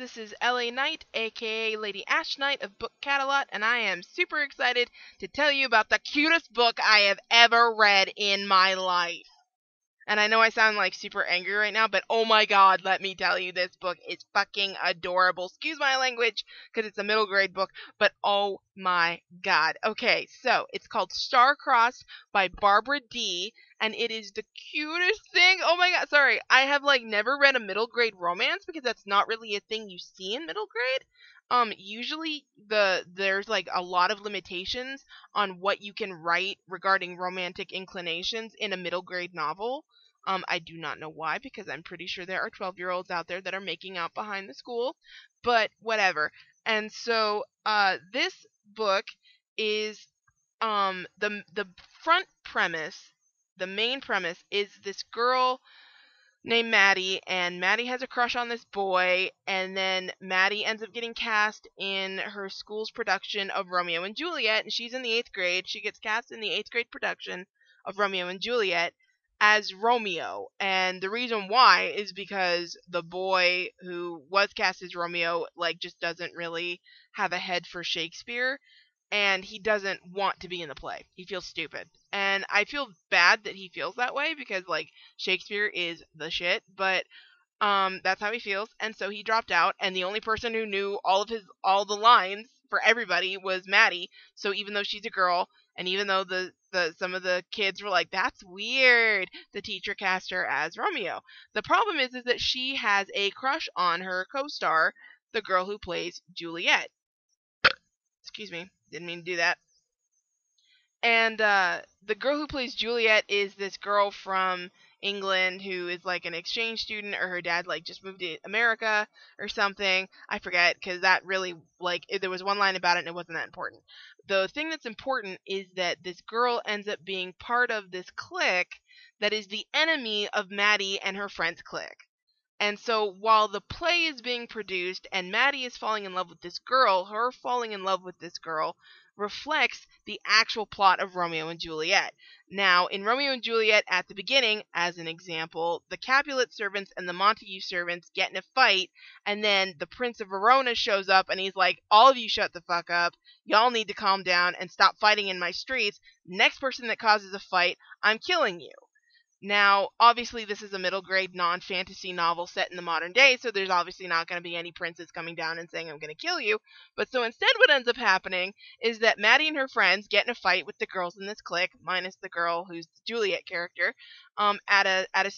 This is LA Knight, aka Lady Ash Knight of Book Catalot, and I am super excited to tell you about the cutest book I have ever read in my life. And I know I sound like super angry right now, but oh my god, let me tell you, this book is fucking adorable. Excuse my language, because it's a middle grade book, but oh my god. Okay, so it's called Star-Crossed by Barbara Dee, and it is the cutest thing. Oh my god, sorry. I have like never read a middle grade romance because that's not really a thing you see in middle grade. Um usually the there's like a lot of limitations on what you can write regarding romantic inclinations in a middle grade novel. Um I do not know why because I'm pretty sure there are 12-year-olds out there that are making out behind the school, but whatever. And so uh this book is um the the front premise the main premise is this girl named Maddie, and Maddie has a crush on this boy, and then Maddie ends up getting cast in her school's production of Romeo and Juliet, and she's in the eighth grade. She gets cast in the eighth grade production of Romeo and Juliet as Romeo, and the reason why is because the boy who was cast as Romeo like just doesn't really have a head for Shakespeare and he doesn't want to be in the play. He feels stupid. And I feel bad that he feels that way because like Shakespeare is the shit, but um that's how he feels and so he dropped out and the only person who knew all of his all the lines for everybody was Maddie. So even though she's a girl and even though the the some of the kids were like that's weird, the teacher cast her as Romeo. The problem is is that she has a crush on her co-star, the girl who plays Juliet. Excuse me. Didn't mean to do that. And uh, the girl who plays Juliet is this girl from England who is like an exchange student, or her dad like just moved to America or something. I forget because that really like there was one line about it and it wasn't that important. The thing that's important is that this girl ends up being part of this clique that is the enemy of Maddie and her friends' clique. And so while the play is being produced and Maddie is falling in love with this girl, her falling in love with this girl reflects the actual plot of Romeo and Juliet. Now, in Romeo and Juliet at the beginning, as an example, the Capulet servants and the Montague servants get in a fight, and then the Prince of Verona shows up and he's like, All of you shut the fuck up. Y'all need to calm down and stop fighting in my streets. Next person that causes a fight, I'm killing you. Now, obviously, this is a middle grade non fantasy novel set in the modern day, so there's obviously not going to be any princes coming down and saying, I'm going to kill you. But so instead, what ends up happening is that Maddie and her friends get in a fight with the girls in this clique, minus the girl who's the Juliet character, um, at a at a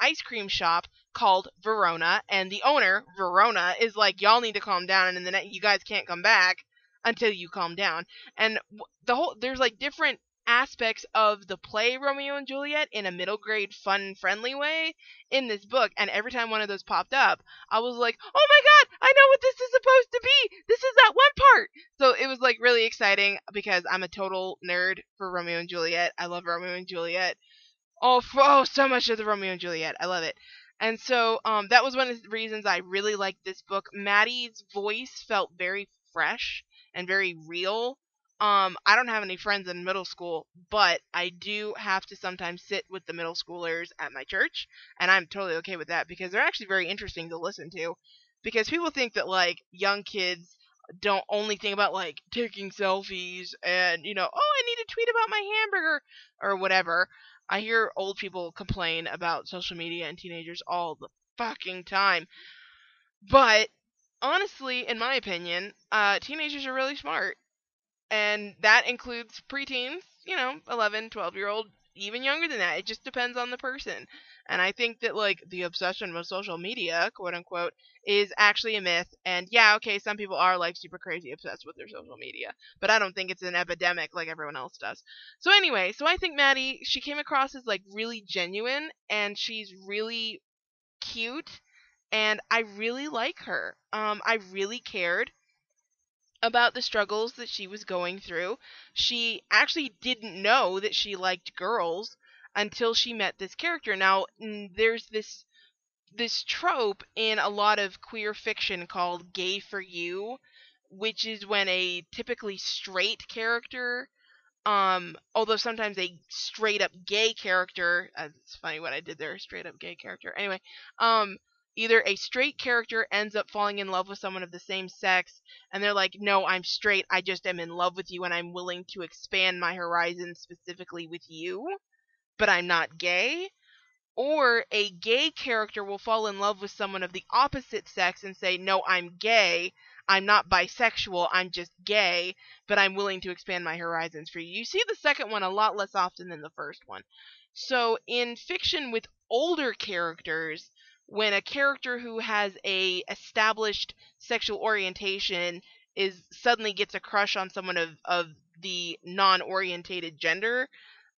ice cream shop called Verona, and the owner, Verona, is like, Y'all need to calm down, and then you guys can't come back until you calm down. And the whole there's like different aspects of the play Romeo and Juliet in a middle grade fun friendly way in this book and every time one of those popped up I was like oh my god I know what this is supposed to be! This is that one part! So it was like really exciting because I'm a total nerd for Romeo and Juliet. I love Romeo and Juliet. Oh oh so much of the Romeo and Juliet. I love it. And so um, that was one of the reasons I really liked this book. Maddie's voice felt very fresh and very real um, I don't have any friends in middle school, but I do have to sometimes sit with the middle schoolers at my church, and I'm totally okay with that because they're actually very interesting to listen to. Because people think that like young kids don't only think about like taking selfies and you know, oh, I need to tweet about my hamburger or whatever. I hear old people complain about social media and teenagers all the fucking time. But honestly, in my opinion, uh, teenagers are really smart and that includes preteens, you know, 11, 12 year old, even younger than that. It just depends on the person. And I think that like the obsession with social media, quote unquote, is actually a myth. And yeah, okay, some people are like super crazy obsessed with their social media, but I don't think it's an epidemic like everyone else does. So anyway, so I think Maddie, she came across as like really genuine and she's really cute and I really like her. Um I really cared about the struggles that she was going through. She actually didn't know that she liked girls until she met this character. Now, there's this this trope in a lot of queer fiction called gay for you, which is when a typically straight character um although sometimes a straight up gay character uh, it's funny what I did there straight up gay character anyway um either a straight character ends up falling in love with someone of the same sex and they're like, "No, I'm straight. I just am in love with you and I'm willing to expand my horizons specifically with you, but I'm not gay." Or a gay character will fall in love with someone of the opposite sex and say, "No, I'm gay. I'm not bisexual. I'm just gay, but I'm willing to expand my horizons for you." You see the second one a lot less often than the first one. So in fiction with older characters, when a character who has a established sexual orientation is suddenly gets a crush on someone of, of the non-orientated gender,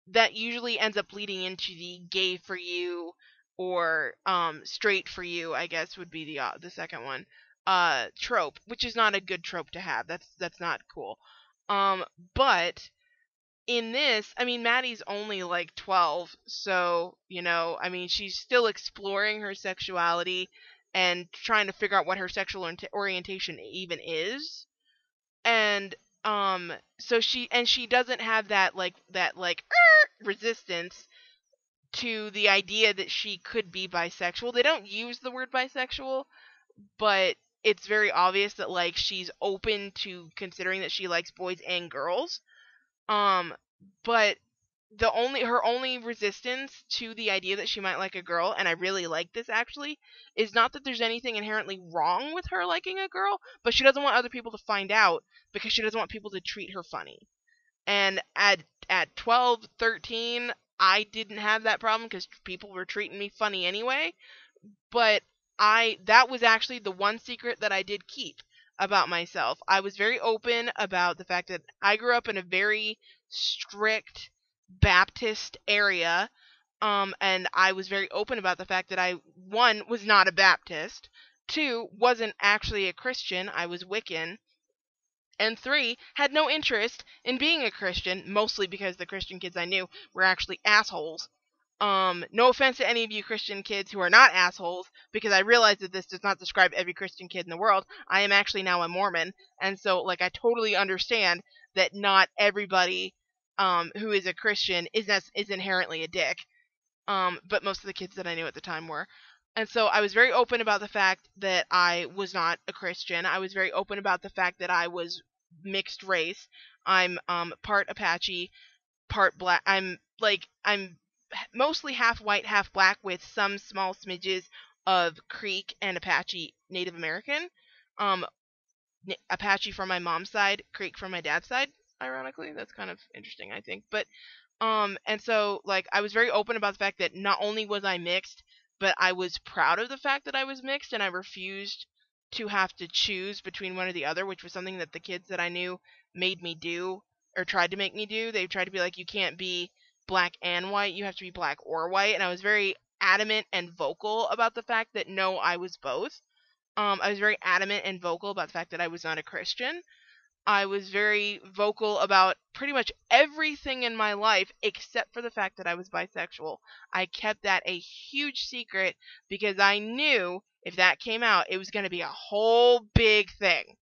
that usually ends up leading into the gay for you or um, straight for you, I guess would be the uh, the second one. Uh, trope, which is not a good trope to have. That's that's not cool. Um, but in this, I mean, Maddie's only like 12, so, you know, I mean, she's still exploring her sexuality and trying to figure out what her sexual orientation even is. And um so she and she doesn't have that like that like er, resistance to the idea that she could be bisexual. They don't use the word bisexual, but it's very obvious that like she's open to considering that she likes boys and girls um, but the only her only resistance to the idea that she might like a girl, and I really like this actually, is not that there's anything inherently wrong with her liking a girl, but she doesn't want other people to find out because she doesn't want people to treat her funny. And at at 12, 13, I didn't have that problem because people were treating me funny anyway. But I that was actually the one secret that I did keep about myself. I was very open about the fact that I grew up in a very strict Baptist area. Um, and I was very open about the fact that I, one, was not a Baptist, two, wasn't actually a Christian, I was Wiccan, and three, had no interest in being a Christian, mostly because the Christian kids I knew were actually assholes um, no offense to any of you Christian kids who are not assholes, because I realize that this does not describe every Christian kid in the world. I am actually now a Mormon, and so like I totally understand that not everybody um, who is a Christian is is inherently a dick. Um, but most of the kids that I knew at the time were. And so I was very open about the fact that I was not a Christian. I was very open about the fact that I was mixed race. I'm um, part Apache, part black. I'm like I'm mostly half white, half black, with some small smidges of Creek and Apache Native American. Um, Apache from my mom's side, Creek from my dad's side. Ironically, that's kind of interesting, I think. But um, and so like I was very open about the fact that not only was I mixed, but I was proud of the fact that I was mixed, and I refused to have to choose between one or the other, which was something that the kids that I knew made me do or tried to make me do. They tried to be like, you can't be black and white. You have to be black or white. And I was very adamant and vocal about the fact that no, I was both. Um, I was very adamant and vocal about the fact that I was not a Christian. I was very vocal about pretty much everything in my life except for the fact that I was bisexual. I kept that a huge secret because I knew if that came out, it was going to be a whole big thing.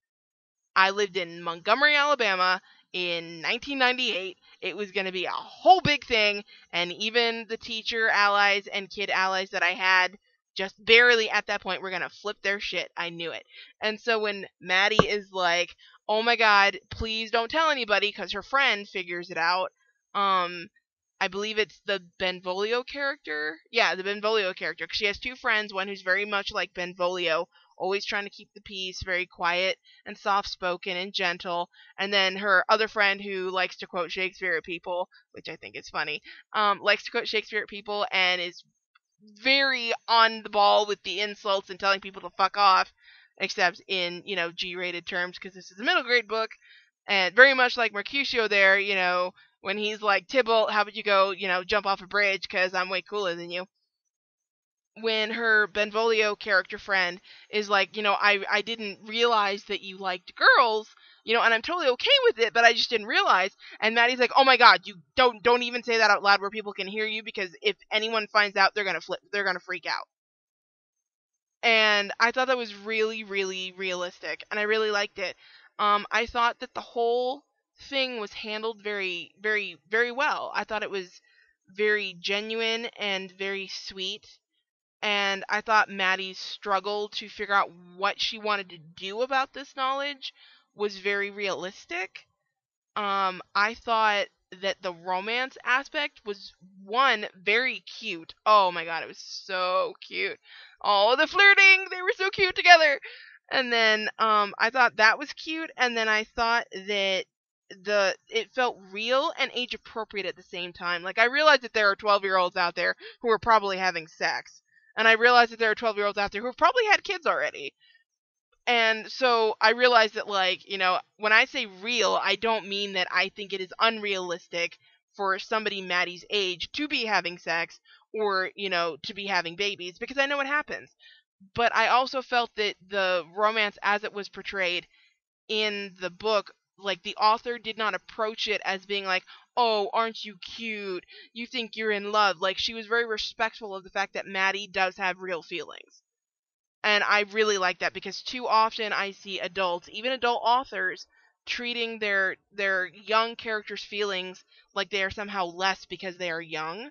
I lived in Montgomery, Alabama, in 1998. It was going to be a whole big thing, and even the teacher allies and kid allies that I had just barely at that point were going to flip their shit. I knew it. And so when Maddie is like, "Oh my god, please don't tell anybody cuz her friend figures it out." Um I believe it's the Benvolio character. Yeah, the Benvolio character. She has two friends, one who's very much like Benvolio, always trying to keep the peace, very quiet and soft spoken and gentle. And then her other friend who likes to quote Shakespeare at people, which I think is funny, um, likes to quote Shakespeare at people and is very on the ball with the insults and telling people to fuck off, except in, you know, G rated terms because this is a middle grade book. And very much like Mercutio there, you know, when he's like, Tybalt, how about you go, you know, jump off a bridge because I'm way cooler than you when her Benvolio character friend is like, you know, I I didn't realize that you liked girls, you know, and I'm totally okay with it, but I just didn't realize. And Maddie's like, oh my god, you don't don't even say that out loud where people can hear you because if anyone finds out, they're gonna flip, they're gonna freak out. And I thought that was really really realistic, and I really liked it. Um, I thought that the whole thing was handled very very very well. I thought it was very genuine and very sweet and I thought Maddie's struggle to figure out what she wanted to do about this knowledge was very realistic. Um, I thought that the romance aspect was one very cute. Oh my god, it was so cute. All the flirting, they were so cute together. And then um I thought that was cute and then I thought that the it felt real and age appropriate at the same time. Like I realized that there are 12-year-olds out there who are probably having sex. And I realized that there are 12-year-olds out there who have probably had kids already. And so I realized that, like, you know, when I say real, I don't mean that I think it is unrealistic for somebody Maddie's age to be having sex or, you know, to be having babies because I know what happens. But I also felt that the romance as it was portrayed in the book, like, the author did not approach it as being like, oh, aren't you cute? You think you're in love. Like, she was very respectful of the fact that Maddie does have real feelings and I really like that because too often I see adults, even adult authors, treating their their young characters' feelings like they are somehow less because they are young,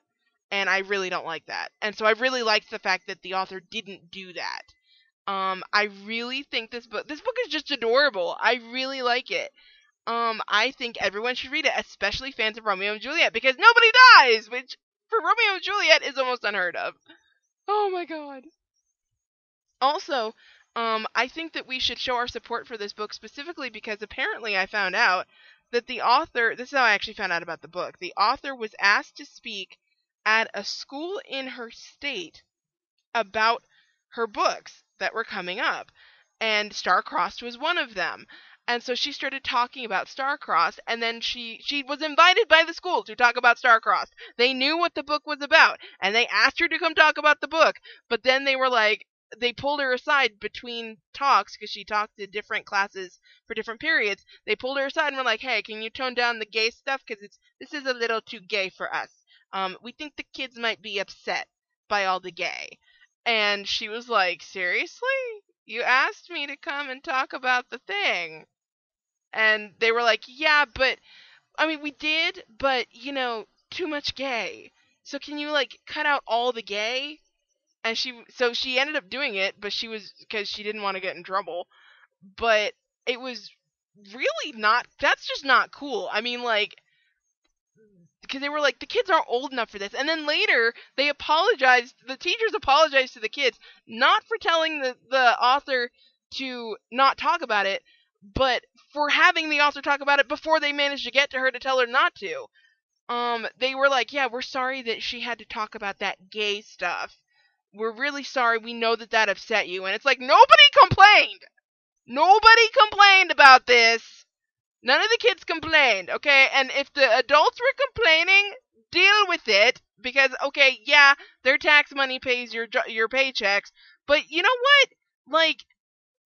and I really don't like that. And so I really liked the fact that the author didn't do that. Um, I really think this book this book is just adorable. I really like it. Um, I think everyone should read it, especially fans of Romeo and Juliet, because nobody dies, which for Romeo and Juliet is almost unheard of. Oh my god. Also, um, I think that we should show our support for this book specifically because apparently I found out that the author, this is how I actually found out about the book, the author was asked to speak at a school in her state about her books that were coming up. And Star-Crossed was one of them. And so she started talking about Star-Crossed, and then she she was invited by the school to talk about Star-Crossed. They knew what the book was about, and they asked her to come talk about the book. But then they were like, they pulled her aside between talks because she talked to different classes for different periods. They pulled her aside and were like, "Hey, can you tone down the gay stuff because it's this is a little too gay for us. Um, we think the kids might be upset by all the gay." And she was like, "Seriously? You asked me to come and talk about the thing." And they were like, "Yeah, but I mean, we did, but you know, too much gay. So can you like cut out all the gay?" and she so she ended up doing it, but she was because she didn't want to get in trouble. But it was really not. That's just not cool. I mean, like because they were like the kids aren't old enough for this and then later they apologized the teachers apologized to the kids not for telling the the author to not talk about it but for having the author talk about it before they managed to get to her to tell her not to um they were like yeah we're sorry that she had to talk about that gay stuff we're really sorry. We know that that upset you. And it's like, nobody complained. Nobody complained about this. None of the kids complained, okay? And if the adults were complaining, deal with it because okay, yeah, their tax money pays your your paychecks, but you know what? Like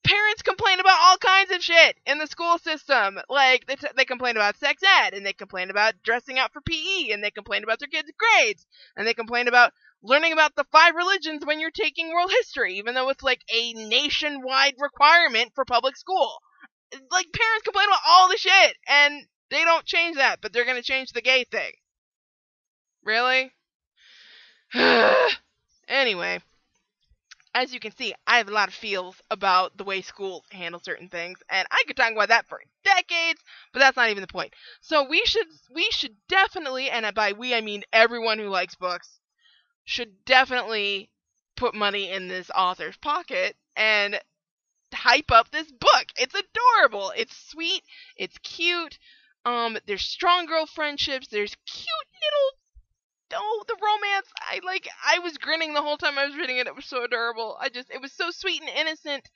parents complain about all kinds of shit in the school system. Like they, t- they complain about sex ed and they complain about dressing out for PE and they complain about their kids' grades and they complain about learning about the five religions when you're taking world history, even though it's like a nationwide requirement for public school. Like parents complain about all the shit, and they don't change that, but they're gonna change the gay thing. Really? anyway, as you can see, I have a lot of feels about the way schools handle certain things, and I could talk about that for decades, but that's not even the point. So we should we should definitely, and by we I mean everyone who likes books, should definitely put money in this author's pocket and hype up this book. It's adorable. It's sweet. It's cute. Um, there's strong girl friendships. There's cute little oh the romance. I like. I was grinning the whole time I was reading it. It was so adorable. I just it was so sweet and innocent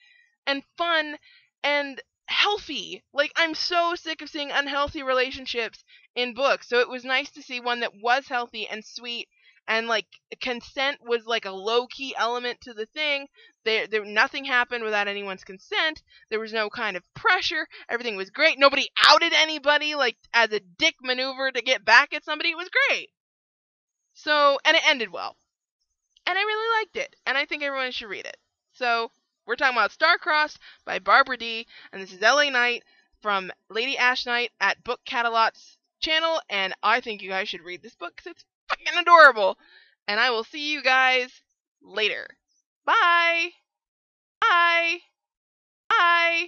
and fun and healthy. Like I'm so sick of seeing unhealthy relationships in books. So it was nice to see one that was healthy and sweet and like consent was like a low key element to the thing. There, there, nothing happened without anyone's consent. There was no kind of pressure. Everything was great. Nobody outed anybody like as a dick maneuver to get back at somebody. It was great. So, and it ended well, and I really liked it, and I think everyone should read it. So, we're talking about Star-Crossed by Barbara Dee, and this is LA Knight from Lady Ash Knight at Bookcatalot's channel, and I think you guys should read this book because it's fucking adorable. And I will see you guys later. Bye. Bye. Bye.